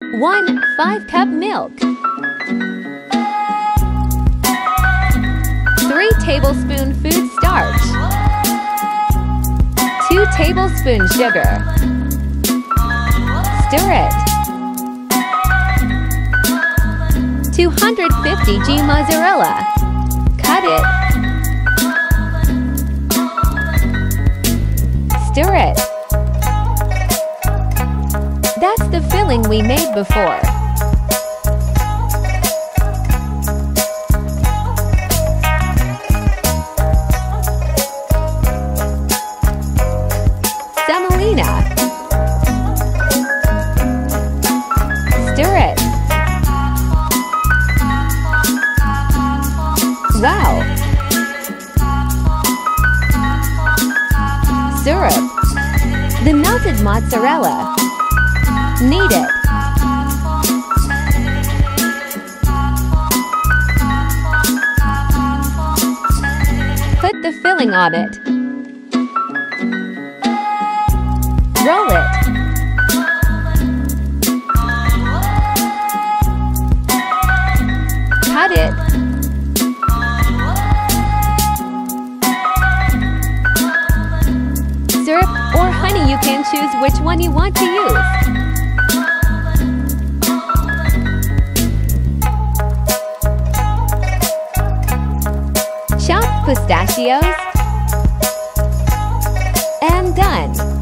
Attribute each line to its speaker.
Speaker 1: 1 5 cup milk. 3 tablespoon food starch. 2 tablespoon sugar. Stir it. 250 g mozzarella. Cut it. Stir it filling we made before. Semolina. Stir it. Wow! Syrup. The melted mozzarella. It. Put the filling on it. Roll it. Cut it. Syrup or honey, you can choose which one you want to use. Pistachios, and done.